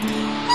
Bye.